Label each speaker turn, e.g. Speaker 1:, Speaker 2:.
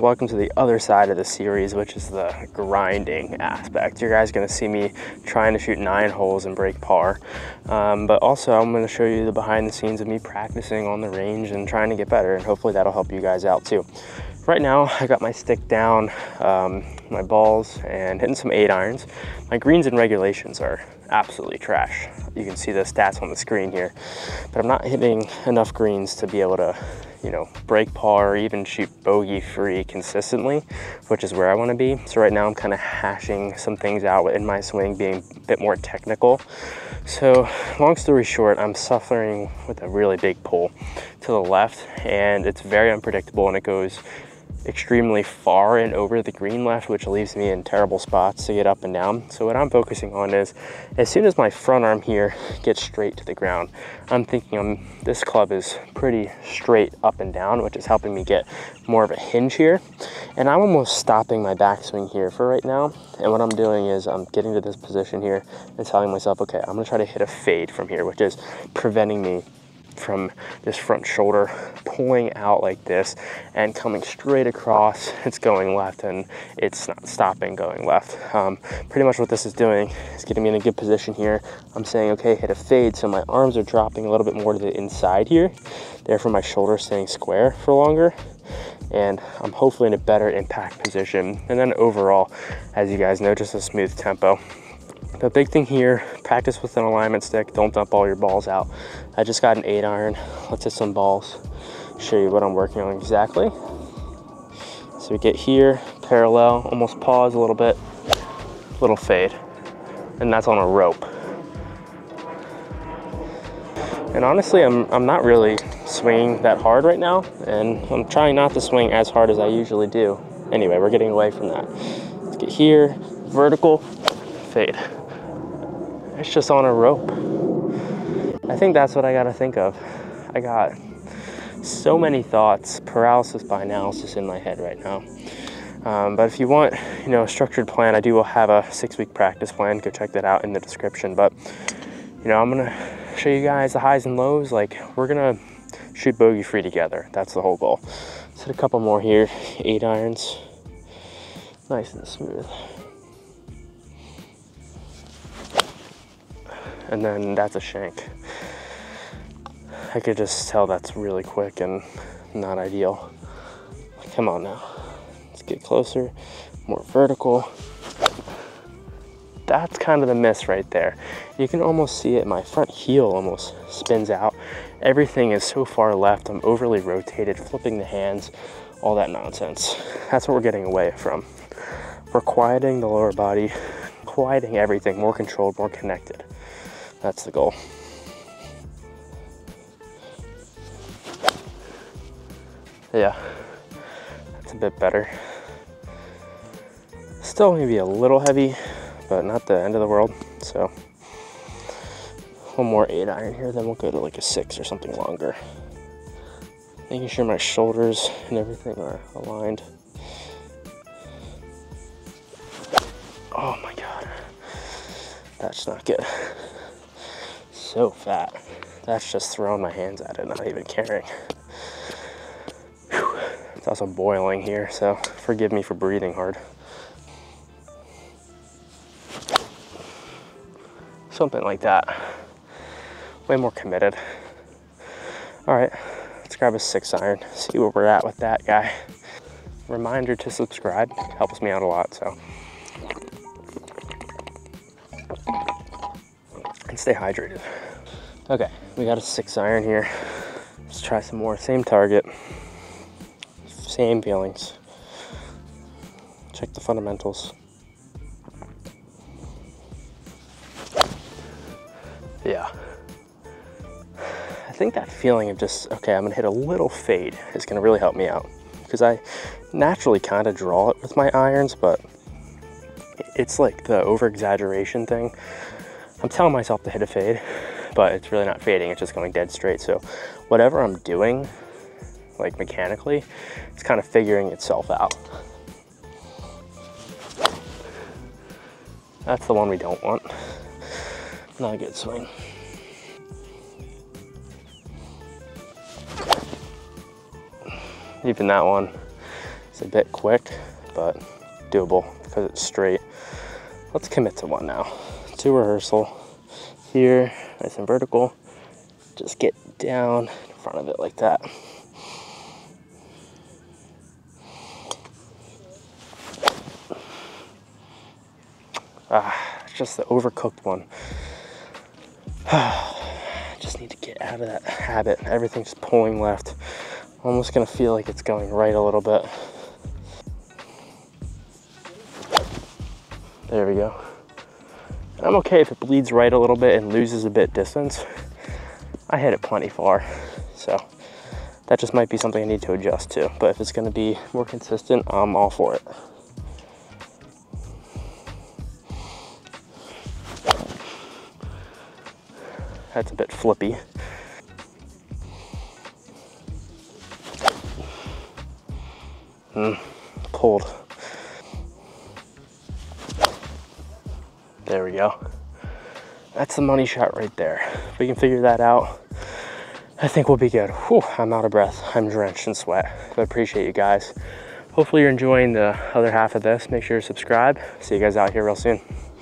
Speaker 1: welcome to the other side of the series, which is the grinding aspect. You guys are gonna see me trying to shoot nine holes and break par. Um, but also I'm gonna show you the behind the scenes of me practicing on the range and trying to get better. And hopefully that'll help you guys out too. Right now, I got my stick down, um, my balls, and hitting some eight irons. My greens and regulations are absolutely trash. You can see the stats on the screen here, but I'm not hitting enough greens to be able to, you know, break par or even shoot bogey free consistently, which is where I wanna be. So right now I'm kind of hashing some things out in my swing, being a bit more technical. So long story short, I'm suffering with a really big pull to the left and it's very unpredictable and it goes extremely far and over the green left, which leaves me in terrible spots to get up and down. So what I'm focusing on is, as soon as my front arm here gets straight to the ground, I'm thinking I'm, this club is pretty straight up and down, which is helping me get more of a hinge here. And I'm almost stopping my backswing here for right now. And what I'm doing is I'm getting to this position here and telling myself, okay, I'm gonna try to hit a fade from here, which is preventing me from this front shoulder pulling out like this and coming straight across. It's going left and it's not stopping going left. Um, pretty much what this is doing is getting me in a good position here. I'm saying okay hit a fade. So my arms are dropping a little bit more to the inside here. Therefore my shoulder staying square for longer. And I'm hopefully in a better impact position. And then overall, as you guys know, just a smooth tempo. The big thing here, practice with an alignment stick. Don't dump all your balls out. I just got an eight iron. Let's hit some balls. Show you what I'm working on exactly. So we get here, parallel, almost pause a little bit, little fade. And that's on a rope. And honestly, I'm, I'm not really swinging that hard right now. And I'm trying not to swing as hard as I usually do. Anyway, we're getting away from that. Let's get here, vertical, fade. It's just on a rope. I think that's what I gotta think of. I got so many thoughts, paralysis by analysis in my head right now. Um, but if you want, you know, a structured plan, I do have a six-week practice plan. Go check that out in the description. But you know, I'm gonna show you guys the highs and lows. Like we're gonna shoot bogey free together. That's the whole goal. Let's hit a couple more here. Eight irons, nice and smooth. And then that's a shank. I could just tell that's really quick and not ideal. Come on now, let's get closer, more vertical. That's kind of the miss right there. You can almost see it, my front heel almost spins out. Everything is so far left, I'm overly rotated, flipping the hands, all that nonsense. That's what we're getting away from. We're quieting the lower body, quieting everything, more controlled, more connected. That's the goal. Yeah, that's a bit better. Still maybe a little heavy, but not the end of the world. So one more eight iron here, then we'll go to like a six or something longer. Making sure my shoulders and everything are aligned. Oh my God, that's not good so fat. That's just throwing my hands at it, not even caring. Whew. It's also boiling here, so forgive me for breathing hard. Something like that. Way more committed. All right, let's grab a six iron, see where we're at with that guy. Reminder to subscribe, helps me out a lot, so. And stay hydrated. Okay, we got a six iron here. Let's try some more. Same target, same feelings. Check the fundamentals. Yeah. I think that feeling of just, okay, I'm gonna hit a little fade is gonna really help me out because I naturally kind of draw it with my irons, but it's like the over exaggeration thing. I'm telling myself to hit a fade, but it's really not fading, it's just going dead straight. So whatever I'm doing, like mechanically, it's kind of figuring itself out. That's the one we don't want. Not a good swing. Even that one It's a bit quick, but doable because it's straight. Let's commit to one now. Two rehearsal here, nice and vertical. Just get down in front of it like that. Ah, just the overcooked one. just need to get out of that habit. Everything's pulling left. Almost gonna feel like it's going right a little bit. There we go. I'm okay if it bleeds right a little bit and loses a bit distance. I hit it plenty far, so that just might be something I need to adjust to. But if it's gonna be more consistent, I'm all for it. That's a bit flippy. Hmm, pulled. There we go. That's the money shot right there. If we can figure that out, I think we'll be good. Whew, I'm out of breath. I'm drenched in sweat. I appreciate you guys. Hopefully you're enjoying the other half of this. Make sure to subscribe. See you guys out here real soon.